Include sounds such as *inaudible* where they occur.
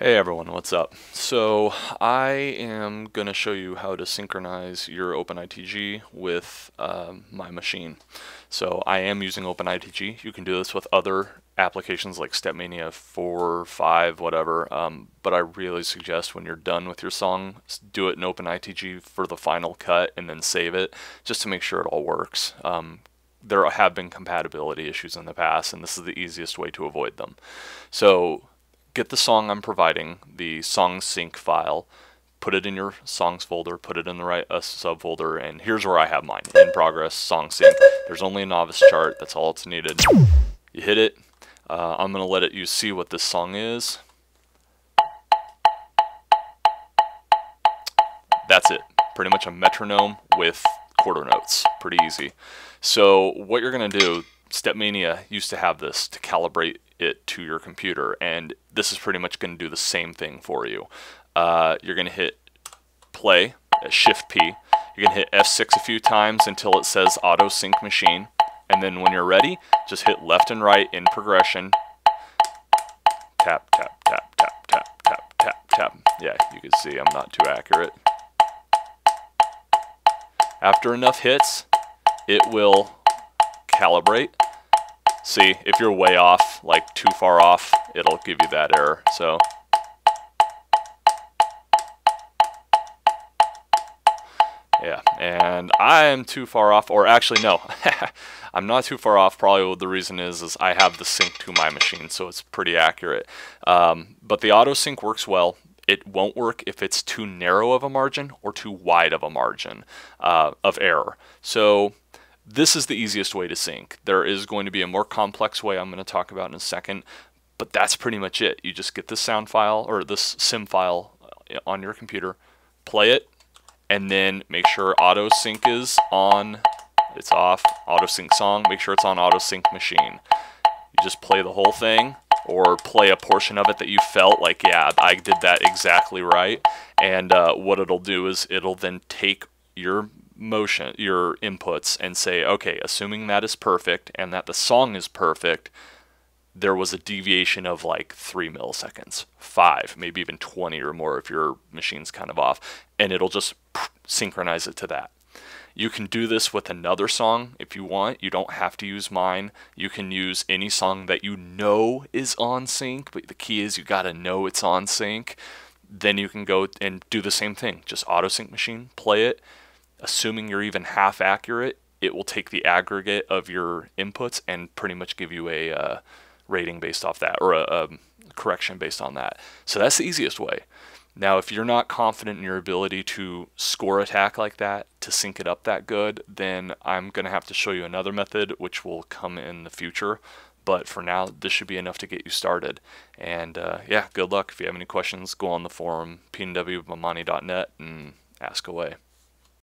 Hey everyone, what's up? So I am going to show you how to synchronize your OpenITG with um, my machine. So I am using OpenITG. You can do this with other applications like StepMania 4, 5, whatever, um, but I really suggest when you're done with your song, do it in OpenITG for the final cut and then save it just to make sure it all works. Um, there have been compatibility issues in the past and this is the easiest way to avoid them. So get the song I'm providing, the song sync file, put it in your songs folder, put it in the right uh, subfolder, and here's where I have mine, in progress, song sync. There's only a novice chart, that's all it's needed. You hit it, uh, I'm going to let it you see what this song is. That's it, pretty much a metronome with quarter notes, pretty easy. So what you're going to do, StepMania used to have this to calibrate it to your computer. And this is pretty much going to do the same thing for you. Uh, you're going to hit play, shift P. You're going to hit F6 a few times until it says auto sync machine. And then when you're ready, just hit left and right in progression. Tap, tap, tap, tap, tap, tap, tap, tap. Yeah, you can see I'm not too accurate. After enough hits, it will calibrate See, if you're way off, like too far off, it'll give you that error. So yeah, and I'm too far off, or actually no, *laughs* I'm not too far off. Probably the reason is is I have the sync to my machine, so it's pretty accurate. Um, but the auto sync works well. It won't work if it's too narrow of a margin or too wide of a margin uh, of error. So this is the easiest way to sync. There is going to be a more complex way I'm going to talk about in a second, but that's pretty much it. You just get this sound file or this simfile uh, on your computer, play it, and then make sure auto sync is on, it's off, auto sync song, make sure it's on auto sync machine. You just play the whole thing or play a portion of it that you felt like, yeah, I did that exactly right. And uh, what it'll do is it'll then take your motion, your inputs, and say, okay, assuming that is perfect and that the song is perfect, there was a deviation of like three milliseconds, five, maybe even 20 or more if your machine's kind of off, and it'll just synchronize it to that. You can do this with another song if you want. You don't have to use mine. You can use any song that you know is on sync, but the key is you got to know it's on sync. Then you can go and do the same thing. Just auto sync machine, play it, assuming you're even half accurate, it will take the aggregate of your inputs and pretty much give you a uh, rating based off that or a, a, correction based on that. So that's the easiest way. Now, if you're not confident in your ability to score attack like that, to sync it up that good, then I'm going to have to show you another method, which will come in the future. But for now, this should be enough to get you started. And uh, yeah, good luck. If you have any questions, go on the forum, pnwbemani.net, and ask away.